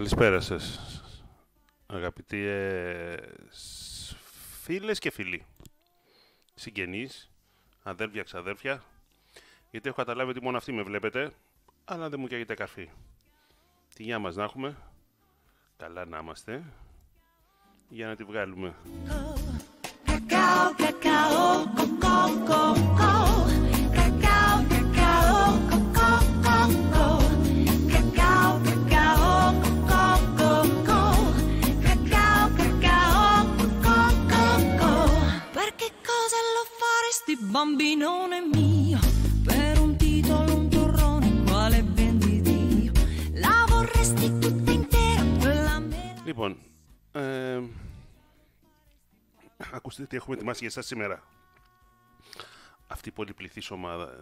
Καλησπέρα σας, αγαπητοί ε, φίλες και φίλοι, συγγενείς, αδέρφια, ξαδέρφια, γιατί έχω καταλάβει ότι μόνο αυτοί με βλέπετε, αλλά δεν μου καίγεται καρφί. Τι γεια μας να έχουμε, καλά να είμαστε, για να τη βγάλουμε. Bambinone mio, per un titolo, un torrone, quale ben di Dio, la vorresti tutta intera, quella me. Λοιπόν, ε, ακούστε τι έχουμε ετοιμάσει για εσάς σήμερα. Αυτή η πολυπληθής ομάδα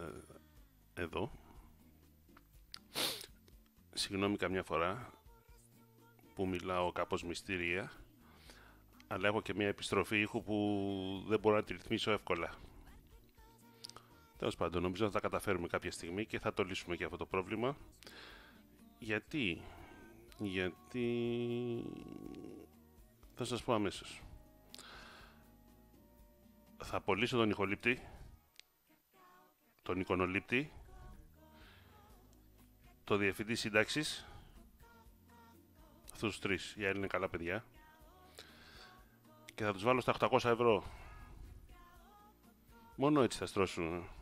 ε, εδώ. Συγγνώμη καμιά φορά που μιλάω κάπως μυστήρια, αλλά έχω και μια επιστροφή ήχου που δεν μπορώ να τη ρυθμίσω εύκολα. Τέλος πάντων, νομίζω θα τα καταφέρουμε κάποια στιγμή και θα το λύσουμε και αυτό το πρόβλημα. Γιατί, γιατί θα σας πω αμέσως. Θα απολύσω τον ηχολήπτη, τον εικονολήπτη, το διευθυντή σύνταξης, αυτούς τους τρεις, οι άλλοι είναι καλά παιδιά, και θα τους βάλω στα 800 ευρώ. Μόνο έτσι θα στρώσουν.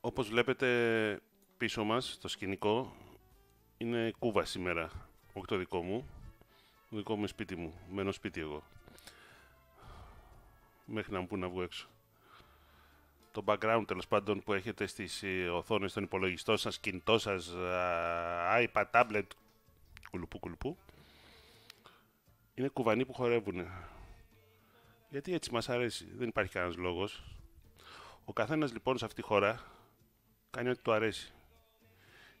Όπως βλέπετε πίσω μας, το σκηνικό, είναι κούβα σήμερα. Όχι το δικό μου. Το δικό μου είναι σπίτι μου. Μένω σπίτι εγώ. Μέχρι να μου πούν να βγω έξω. Το background τέλος πάντων που έχετε στις ε, οθόνες των υπολογιστών σας, κινητό σας, α, iPad, tablet, κουλουπού κουλουπού, είναι κουβανοί που χορεύουν. Γιατί έτσι μας αρέσει. Δεν υπάρχει κανένας λόγος. Ο καθένας λοιπόν σε αυτή τη χώρα κάνει ό,τι του αρέσει.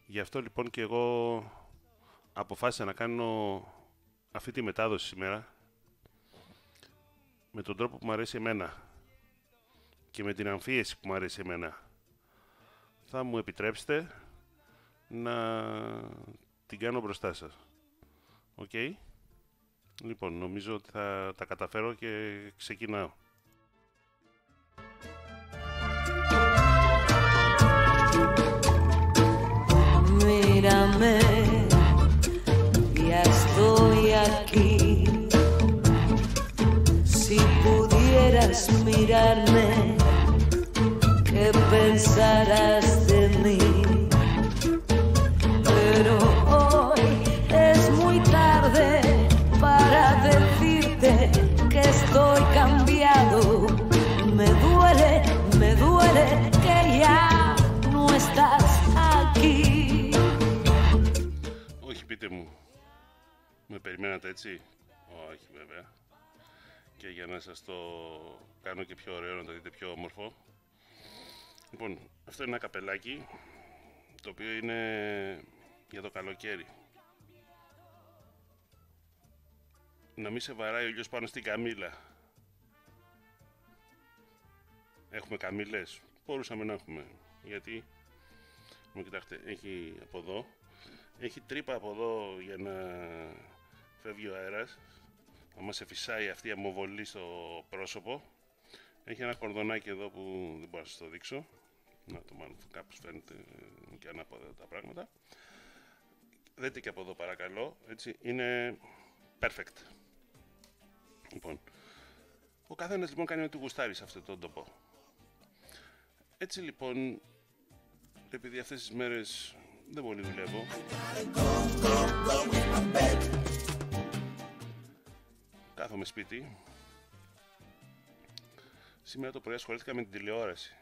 Γι' αυτό λοιπόν και εγώ αποφάσισα να κάνω αυτή τη μετάδοση σήμερα με τον τρόπο που μου αρέσει εμένα και με την αμφίεση που μου αρέσει εμένα. Θα μου επιτρέψετε να την κάνω μπροστά σας. Οκ. Λοιπόν, νομίζω ότι θα τα καταφέρω και ξεκινάω. Mírame, ya estoy aquí. Si pudieras mirarme, ¿qué pensarás de mí? Pero hoy es muy tarde para decirte que estoy cambiado. Me duele, me duele que ya no estás aquí. Όχι, πείτε μου. Με περιμένατε έτσι. Όχι, βέβαια. Και για να σας το κάνω και πιο ωραίο, να το δείτε πιο όμορφο. Λοιπόν, αυτό είναι ένα καπελάκι, το οποίο είναι για το καλοκαίρι. Να μην σε βαράει ο ήλιος πάνω στην καμήλα. Έχουμε καμήλες. Μπορούσαμε να έχουμε. Γιατί, μου κοιτάξτε, έχει από εδώ έχει τρύπα από εδώ για να φεύγει ο αέρας άμα σε φυσάει αυτή η αμοβολή στο πρόσωπο έχει ένα κορδονάκι εδώ που δεν μπορώ να σας το δείξω να το μάλλον κάπως φαίνεται και ανάποδα τα πράγματα δείτε και από εδώ παρακαλώ έτσι είναι perfect λοιπόν ο καθένας λοιπόν κάνει ό,τι γουστάρει σε αυτόν τον τόπο έτσι λοιπόν επειδή αυτές τις μέρες δεν πολύ δουλεύω. Κάθομαι σπίτι. Σήμερα το πρωί ασχολήθηκα με την τηλεόραση.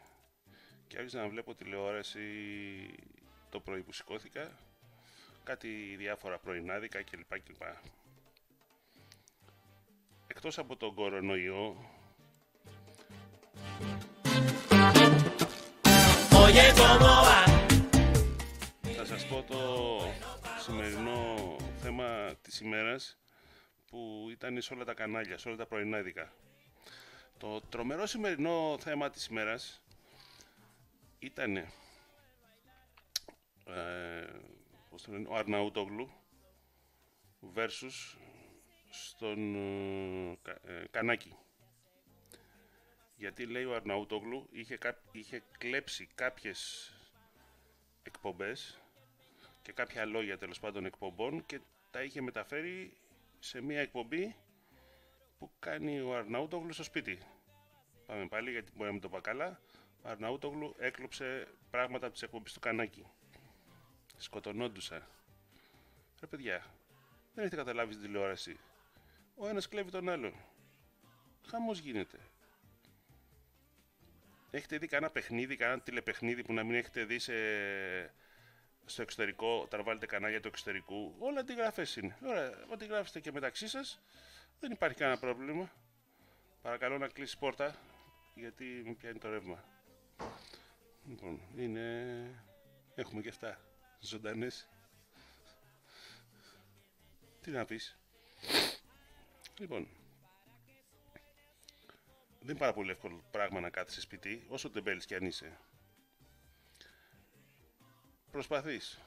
Και άρχισα να βλέπω τηλεόραση το πρωί που σηκώθηκα. Κάτι διάφορα πρωινάδικα κλπ. κλπ. Εκτός από τον κορονοϊό, Oye, ¿cómo va? θα σας πω το σημερινό θέμα της ημέρας που ήταν σε όλα τα κανάλια, σε όλα τα πρωινά ειδικά. Το τρομερό σημερινό θέμα της ημέρας ήταν ε, πώς το λένε, ο Αρναούτογλου versus στον ε, ε, Κανάκη. Γιατί λέει ο Αρναούτογλου είχε, είχε κλέψει κάποιες εκπομπές και κάποια λόγια τέλος πάντων εκπομπών και τα είχε μεταφέρει σε μια εκπομπή που κάνει ο Αρναούτογλου στο σπίτι. Πάμε πάλι γιατί μπορεί να μην το πάει καλά. Ο Αρναούτογλου έκλοψε πράγματα από τις εκπομπές του Κανάκη. Σκοτωνόντουσα. Ρε παιδιά, δεν έχετε καταλάβει στην τηλεόραση. Ο ένας κλέβει τον άλλον. Χαμός γίνεται. Έχετε δει κανένα παιχνίδι, κανένα τηλεπαιχνίδι που να μην έχετε δει σε... στο εξωτερικό, όταν βάλετε κανάλια του εξωτερικού; Όλα αντιγραφές είναι. Ωραία, ό,τι γράφετε και μεταξύ σας, δεν υπάρχει κανένα πρόβλημα. Παρακαλώ να κλείσει πόρτα, γιατί μου πιάνει το ρεύμα. Λοιπόν, είναι... Έχουμε και αυτά. Ζωντανές. Τι να πεις. Λοιπόν, δεν είναι πάρα πολύ εύκολο πράγμα να κάθεσαι σπίτι, όσο τεμπέλης κι αν είσαι. Προσπαθείς.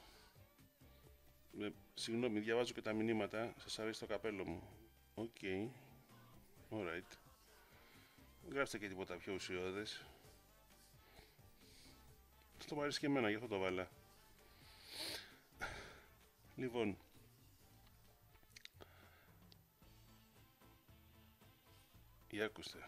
Ε, συγγνώμη, διαβάζω και τα μηνύματα. Σας αρέσει το καπέλο μου. OK. Okay. Alright. Γράψτε και τίποτα πιο ουσιώδες. Αυτό μου αρέσει και εμένα, γι' αυτό το βάλα. Λοιπόν, για ακούστε.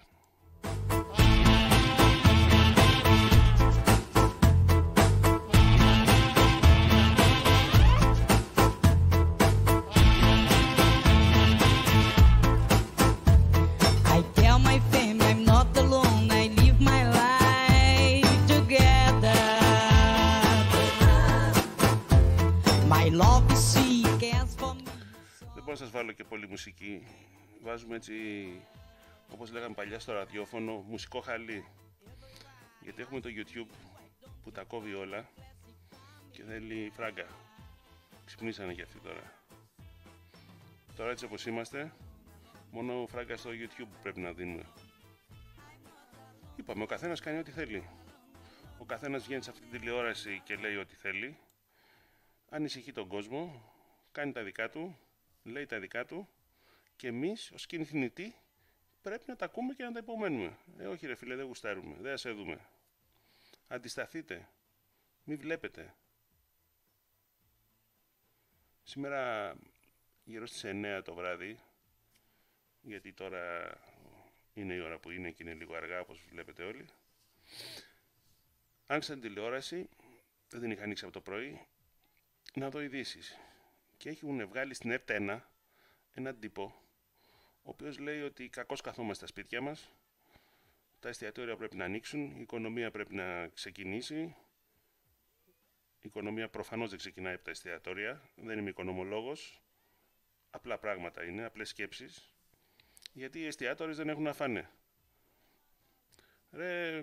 Μπορώ να σας βάλω και πολύ μουσική. Βάζουμε έτσι, όπως λέγαμε παλιά στο ραδιόφωνο, μουσικό χαλί. Γιατί έχουμε το YouTube που τα κόβει όλα και θέλει φράγκα. Ξυπνήσανε και αυτοί τώρα. Τώρα έτσι όπως είμαστε, μόνο φράγκα στο YouTube πρέπει να δίνουμε. Είπαμε, ο καθένας κάνει ό,τι θέλει. Ο καθένας βγαίνει σε αυτή τη τηλεόραση και λέει ό,τι θέλει. Ανησυχεί τον κόσμο, κάνει τα δικά του λέει τα δικά του και εμείς ως κινηθυνητοί πρέπει να τα ακούμε και να τα υπομένουμε. Ε, όχι ρε φίλε, δεν γουστάρουμε, δεν σε δούμε. Αντισταθείτε, μη βλέπετε. Σήμερα γύρω στις 9 το βράδυ, γιατί τώρα είναι η ώρα που είναι και είναι λίγο αργά όπως βλέπετε όλοι, άνοιξα την τηλεόραση, δεν την είχα ανοίξει από το πρωί, να δω ειδήσεις και έχουν βγάλει στην ΕΡΤ 1 έναν τύπο ο οποίος λέει ότι κακώς καθόμαστε στα σπίτια μας τα εστιατόρια πρέπει να ανοίξουν η οικονομία πρέπει να ξεκινήσει. Η οικονομία προφανώς δεν ξεκινάει από τα εστιατόρια δεν είμαι οικονομολόγος. Απλά πράγματα είναι, απλές σκέψεις γιατί οι εστιατόρες δεν έχουν να φάνε ρε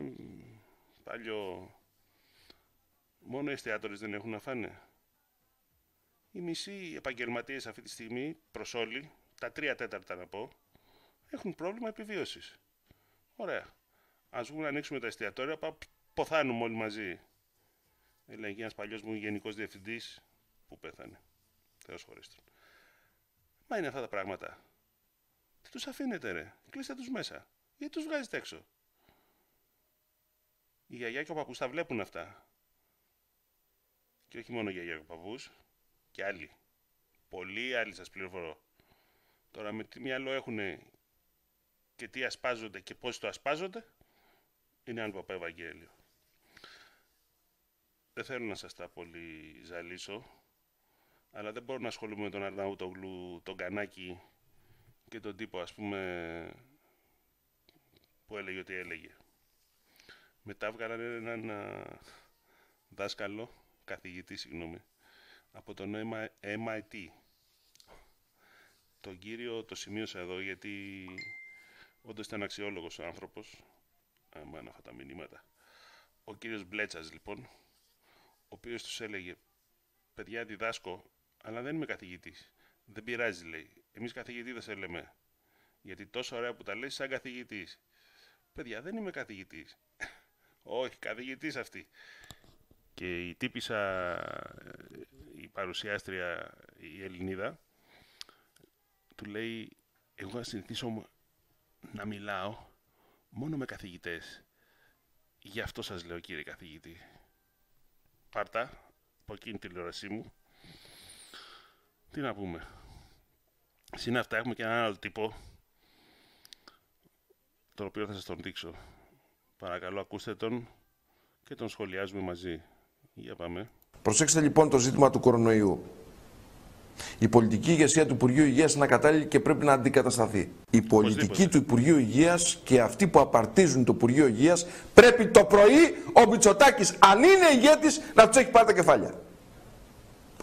παλιό μόνο οι εστιατόρες δεν έχουν να φάνε οι μισοί επαγγελματίες αυτή τη στιγμή, προς όλοι, τα τρία τέταρτα να πω, έχουν πρόβλημα επιβίωσης. Ωραία. Α βγούμε να ανοίξουμε τα εστιατόρια, πάμε ποθάνουμε όλοι μαζί. Έλεγε ένας παλιός μου γενικός διευθυντής που πέθανε. Θεός χωρίστε. Μα είναι αυτά τα πράγματα. Τι τους αφήνετε, ρε; Κλείστε τους μέσα. Γιατί τους βγάζετε έξω. Η γιαγιά και ο παππούς τα βλέπουν αυτά. Και όχι μόνο η γιαγιά και ο παππούς, και άλλοι. Πολλοί άλλοι σας πληροφορώ. Τώρα με τι μυαλό έχουν και τι ασπάζονται και πώς το ασπάζονται, είναι άλλο παπά Ευαγγέλιο. Δεν θέλω να σας τα πολύ ζαλίσω, αλλά δεν μπορώ να ασχολούμαι με τον Αρναούτογλου, τον Κανάκη και τον τύπο ας πούμε που έλεγε ότι έλεγε. Μετά βγάλανε έναν δάσκαλο, καθηγητή συγγνώμη, από τον MIT. Τον κύριο το σημείωσα εδώ γιατί όντως ήταν αξιόλογος ο άνθρωπος. Αμάν αυτά τα μηνύματα. Ο κύριος Μπλέτσας λοιπόν, ο οποίος τους έλεγε «Παιδιά διδάσκω, αλλά δεν είμαι καθηγητής. Δεν πειράζει, λέει. Εμείς καθηγητή δεν σε λέμε. Γιατί τόσο ωραία που τα λες σαν καθηγητής. Παιδιά, δεν είμαι καθηγητής. Όχι, καθηγητής αυτή. Και η τύπησα, η παρουσιάστρια, η Ελληνίδα, του λέει, εγώ θα συνηθίσω να μιλάω μόνο με καθηγητές. Γι' αυτό σας λέω κύριε καθηγητή. Πάρτα από εκείνη τη τηλεόρασή μου. Τι να πούμε. Συν αυτά έχουμε και έναν άλλο τύπο τον οποίο θα σας τον δείξω. Παρακαλώ ακούστε τον και τον σχολιάζουμε μαζί. Για πάμε. Προσέξτε λοιπόν το ζήτημα του κορονοϊού. Η πολιτική ηγεσία του Υπουργείου Υγείας είναι ακατάλληλη και πρέπει να αντικατασταθεί. Η πολιτική του Υπουργείου Υγείας και αυτοί που απαρτίζουν το Υπουργείο Υγείας πρέπει το πρωί ο Μητσοτάκης, αν είναι ηγέτης, να τους έχει πάρει τα κεφάλια.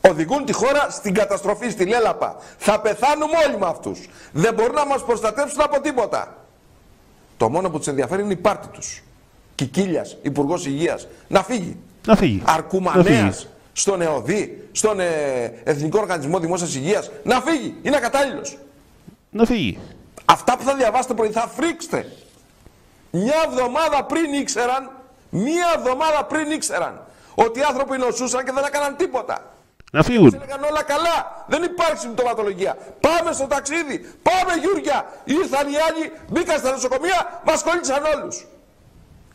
Οδηγούν τη χώρα στην καταστροφή, στη λέλαπα. Θα πεθάνουμε όλοι με αυτούς. Δεν μπορούν να μας προστατεύσουν από τίποτα. Το μόνο που τους ενδιαφέρει είναι η πάρτη τους. Κικίλιας, Υπουργός Υγείας, να φύγει. Να φύγει. Αρκουμανέας, στον ΕΟΔΗ, στον ε, Εθνικό Οργανισμό Δημόσιας Υγείας, να φύγει. Είναι ακατάλληλος. Να φύγει. Αυτά που θα διαβάσετε πρωί θα φρίξετε. Μια εβδομάδα πριν ήξεραν, μια εβδομάδα πριν ήξεραν ότι οι άνθρωποι νοσούσαν και δεν έκαναν τίποτα. Να φύγουν. Έλεγαν όλα καλά. Δεν υπάρχει συμπτωματολογία. Πάμε στο ταξίδι. Πάμε Γιούρια. Ήρθαν οι άλλοι, μπήκαν στα νοσοκομεία, μας κόλλησαν όλους.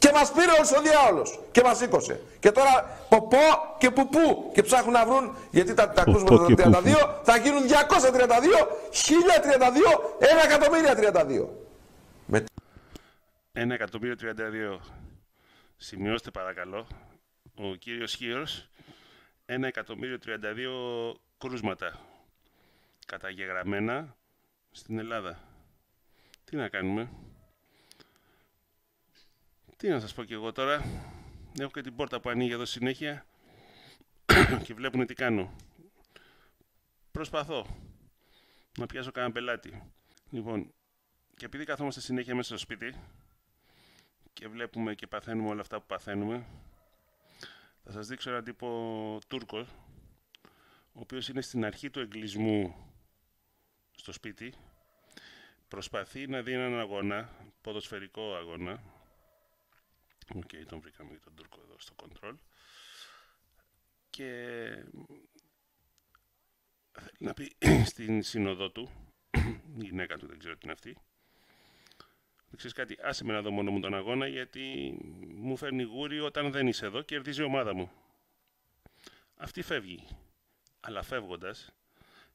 Και μας πήρε όλο ο διάολος. Και μας σήκωσε. Και τώρα ποπό και πουπού. Και ψάχνουν να βρουν, γιατί τα, τα ακούσματα Ποπό και των 32 πουπού. θα γίνουν 232, 1032, 1 εκατομμύρια 32. Με 1.032. Σημειώστε παρακαλώ. Ο κύριος Χίος 1.032 κρούσματα καταγεγραμμένα στην Ελλάδα. Τι να κάνουμε; Τι να σας πω και εγώ τώρα. Έχω και την πόρτα που ανοίγει εδώ συνέχεια και βλέπουν τι κάνω. Προσπαθώ να πιάσω κανένα πελάτη. Λοιπόν, και επειδή καθόμαστε συνέχεια μέσα στο σπίτι και βλέπουμε και παθαίνουμε όλα αυτά που παθαίνουμε, θα σας δείξω έναν τύπο Τούρκο, ο οποίος είναι στην αρχή του εγκλισμού στο σπίτι, προσπαθεί να δει έναν αγώνα, ποδοσφαιρικό αγώνα, Οκ, τον βρήκαμε και τον Τούρκο εδώ στο control, και θέλει να πει στην συνοδό του, η γυναίκα του δεν ξέρω τι είναι αυτή, Ξέρεις κάτι, άσε με να δω μόνο μου τον αγώνα γιατί μου φέρνει γούρι όταν δεν είσαι εδώ, κερδίζει η ομάδα μου. Αυτή φεύγει. Αλλά φεύγοντας,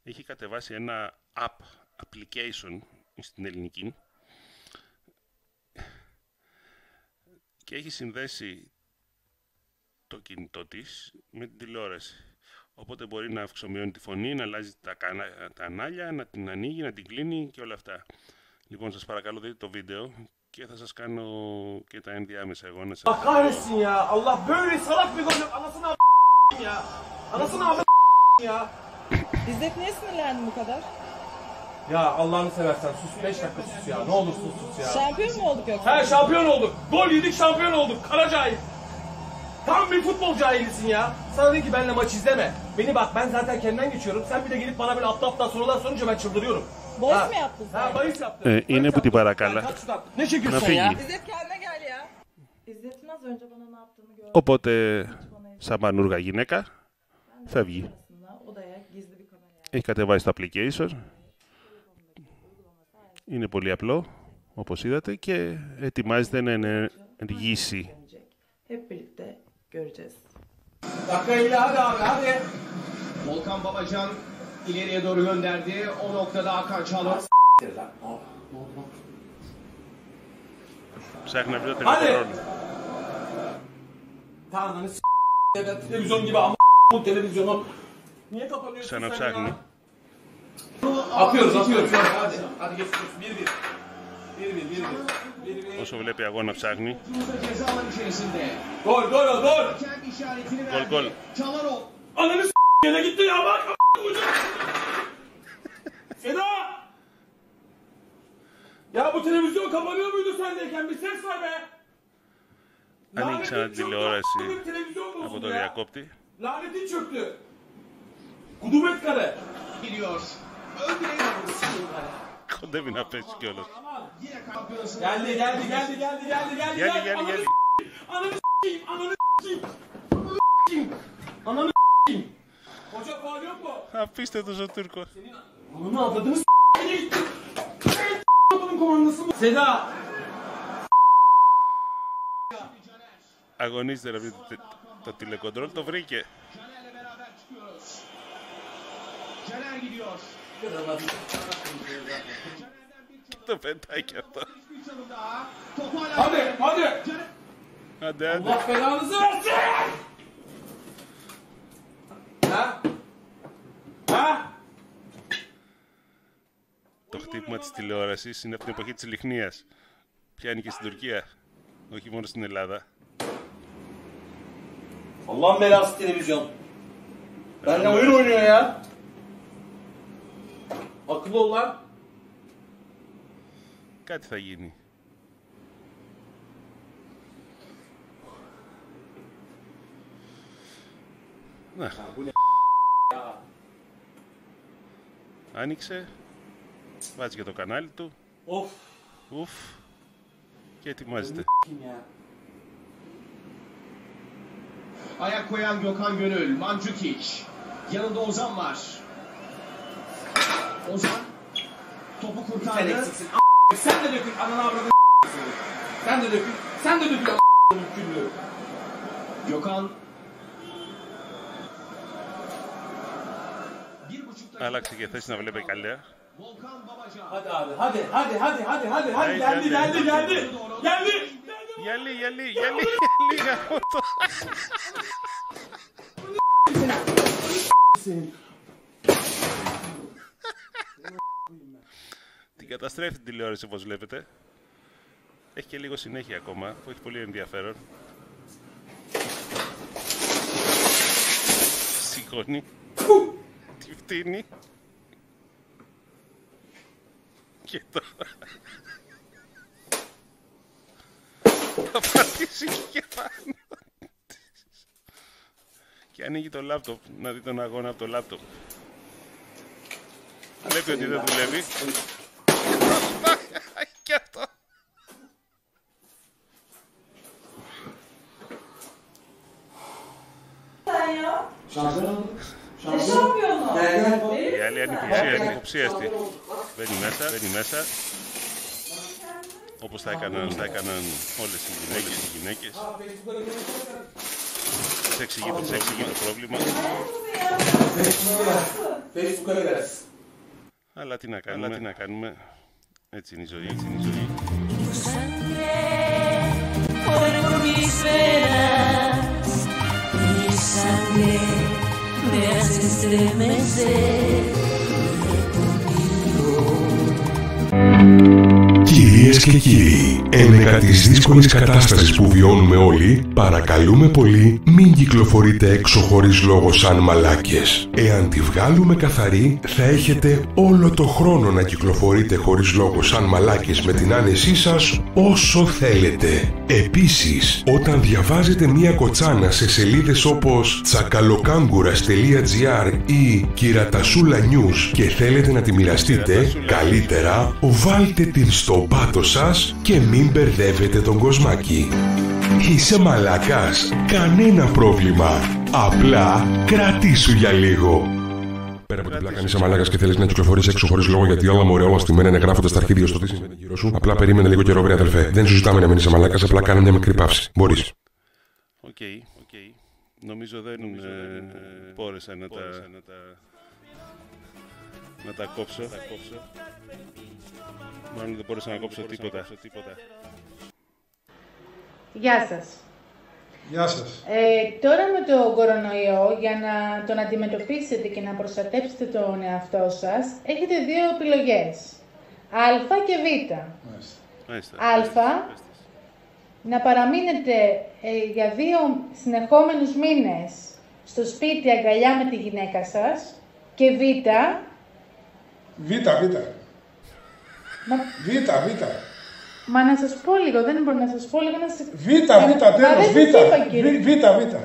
έχει κατεβάσει ένα app, application στην ελληνική και έχει συνδέσει το κινητό της με την τηλεόραση. Οπότε μπορεί να αυξομειώνει τη φωνή, να αλλάζει τα, κανα... τα κανάλια, να την ανοίγει, να την κλείνει και όλα αυτά. Λοιπόν, σας παρακαλώ δείτε το βίντεο και θα σας κάνω και τα ενδιάμεσα εγώ να σας... Allah kahretsin ya. Allah böyle salak bir gol anasını a- ya. Anasını a- ya. İzzet niye sinirlendin bu kadar? Ya Allah'ını seversen sus 5 dakika sus ya. Ne olursun sus ya. Şampiyon mu olduk yoksa? He şampiyon olduk. Gol yedik şampiyon olduk. Kara cahil. Tam bir futbol cahilisin ya. Sana dedim ki benimle maç izleme. Beni bak ben zaten kendimden geçiyorum. Sen bir de gelip bana böyle aptal aptal sorular sorunca ben çıldırıyorum. Bahis Ha. mi yaptın sen? Ha bahis yaptım. Ee, Bahis yine bu yaptım. tip alakalı. Ya, kalk şuradan. Ne çekiyorsun Να sen ya? φύγει. İzzet kendine gel ya. İzzet'in az önce bana ne yaptığını gördüm. Οπότε, σαν πανούργα γυναίκα, φεύγει. Aslında odaya gizli bir kamera Έχει κατεβάσει το application. Είναι πολύ απλό, όπως είδατε, και ετοιμάζεται να ενεργήσει. gelecek. Hep birlikte göreceğiz. Dakika 50 hadi abi hadi. Volkan Babacan ileriye doğru gönderdi. O noktada Hakan Çalhanoğlu Ψάχνει να βρει το Άντε! τελικό ρόλο. Tanrı'nı s*** ya televizyon gibi ama bu televizyonu. Niye kapanıyorsun Sana sen ψάχνει. ya? Atıyoruz Atıyoruz. Hadi hadi geçiyoruz. 1-1. 1-1 1-1. 1-1. Όσο βλέπει αγώνα ψάχνει. ceza alan içerisinde. Gol gol gol. Kendi işaretini Gol, verdi. gol. Çalhanoğlu Ananı s*** yere gitti ya bak. Seda! Ya bu televizyon kapanıyor muydu sendeyken? Bir ses var be. Ανοίξει Lanetin ένα çöktü. τηλεόραση Bir televizyon από bozuldu το ya. διακόπτη. Lanetin çöktü. Kudubet kare. gidiyor. ön direğe vurdu. Κοντεύει να πέσει κιόλας. Yine kampiyonasını Geldi geldi geldi geldi geldi geldi. Γέλη, γέλη, γέλη. Ananı s**eyim, ananı s**eyim, ananı s**eyim, ananı s**eyim. Hoca faal yok mu? Απίστευτος ο Τούρκος. Ananı avradını s**eyim. Bunun komandası mı? Seda. Αγωνίζεται να βρει το, το τηλεκοντρόλ, το βρήκε. Caner'le beraber çıkıyoruz. Caner gidiyor. Το πετάει κι αυτό. Bir çalım daha. Topu hala Hadi hadi. Caner. Άντε, άντε. Allah belanızı versin. Ha? Ha? Το χτύπημα της τηλεόρασης είναι από την εποχή της Λιχνίας. Πιάνει και στην Τουρκία. Όχι μόνο στην Ελλάδα. Allah'ın belası televizyon. Benimle oyun oynuyor ya. Ακλό. Κάτι θα γίνει. Να. Άνοιξε. Βάζει για το κανάλι του. Οφ. Οφ. Και ετοιμάζεται. Ayak koyan Gökhan Gönül, Mancukic. Yanında Ozan var. Ozan topu kurtardı. Sen eksiksin. Sen de dökün ananı avradın. Sen de dökün. Sen de dökün ananı küllü. Gökhan مالك سكيت تشنا في لبك عليه Hadi abi hadi hadi hadi hadi hadi hadi. Geldi geldi geldi. geldi. Geldi. Geldi. Geldi. Geldi. Geldi. καταστρέφει την τηλεόραση όπως βλέπετε. Έχει και λίγο συνέχεια ακόμα που έχει πολύ ενδιαφέρον. Σηκώνει. Τη φτύνει. Και τώρα... Θα πατήσει και πάνω. Και ανοίγει το λάπτοπ, να δει τον αγώνα από το λάπτοπ. Βλέπει ότι δεν δουλεύει. και αυτό. Sen ya. Şampiyon. Ne şampiyonu? Gel gel. Η άλλη είναι υποψίαστη. υποψίαστη. Μπαίνει μέσα, μπαίνει μέσα. Όπως θα έκαναν, θα έκαναν όλες οι γυναίκες, οι γυναίκες. Της εξηγεί το, της εξηγεί το πρόβλημα. Facebook'a gireriz. Αλλά τι να κάνουμε, αλλά τι να κάνουμε. Έτσι είναι η ζωή, έτσι είναι η ζωή. por mis venas, mi sangre me hace estremecer. Κυρίες και κύριοι, ένεκα της δύσκολης κατάστασης που βιώνουμε όλοι, παρακαλούμε πολύ μην κυκλοφορείτε έξω χωρίς λόγο σαν μαλάκες. Εάν τη βγάλουμε καθαρή, θα έχετε όλο το χρόνο να κυκλοφορείτε χωρίς λόγο σαν μαλάκες με την άνεσή σας όσο θέλετε. Επίσης, όταν διαβάζετε μία κοτσάνα σε σελίδες όπως τσακαλοκάγκουρας.gr ή κυρατασούλα news και θέλετε να τη μοιραστείτε, καλύτερα βάλτε την στο πάτο σας και μην μπερδεύετε τον κοσμάκι. Είσαι μαλάκας, κανένα πρόβλημα. Απλά κρατήσου για λίγο. Πέρα από την πλάκα, αν είσαι μαλάκας και θέλεις να κυκλοφορείς έξω χωρίς λόγο, γιατί όλα μωρέ, όλα στη μέρα είναι γράφοντας στα αρχίδια στο τι συμβαίνει γύρω σου. Απλά περίμενε λίγο καιρό, βρε αδελφέ. Δεν σου ζητάμε να μην είσαι μαλάκας, απλά κάνε μια μικρή παύση. Μπορείς. OK, OK. Νομίζω δεν ε, μπόρεσα να τα, να τα, να τα κόψω. Τα κόψω. Μάλλον δεν μπόρεσα να κόψω τίποτα. τίποτα. Γεια σας. Γεια σας. Ε, τώρα με το κορονοϊό, για να τον αντιμετωπίσετε και να προστατέψετε τον εαυτό σας, έχετε δύο επιλογές. Α και Β. Μάλιστα. Μάλιστα. Α, να παραμείνετε ε, για δύο συνεχόμενους μήνες στο σπίτι αγκαλιά με τη γυναίκα σας και Β, Β, Β. Μα... Β, Β. Μα να σας πω λίγο, δεν μπορεί να σας πω λίγο να σα. Β, Β, ε, τέλος, Β, Β, Β, Β.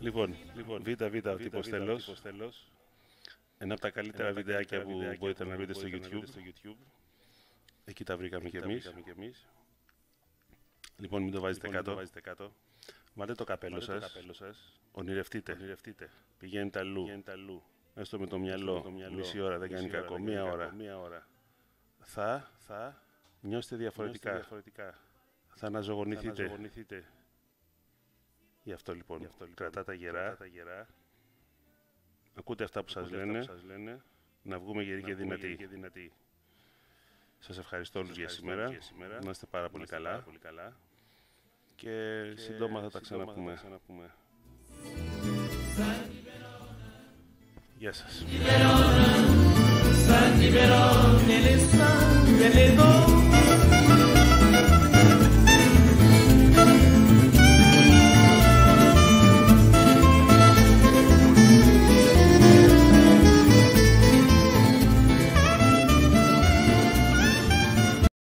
Λοιπόν, λοιπόν, Β, Β, τύπος τέλος. Ένα από τα καλύτερα βιντεάκια που μπορείτε να βρείτε στο YouTube. Εκεί τα βρήκαμε κι εμείς. Λοιπόν, μην το βάζετε κάτω. Βάλτε το καπέλο σας. Ονειρευτείτε. Πηγαίνετε αλλού. Έστω με το μυαλό. Μισή ώρα δεν κάνει κακό. Μία ώρα. Θα, θα νιώσετε διαφορετικά. Θα αναζωογονηθείτε. Γι' αυτό λοιπόν, κρατά τα γερά, ακούτε αυτά που σας λένε, να βγούμε γεροί και δυνατοί. Σας ευχαριστώ όλους για σήμερα, να είστε πάρα πολύ καλά και σύντομα θα τα ξαναπούμε. Γεια σας. San Liberone, le sangue, le donne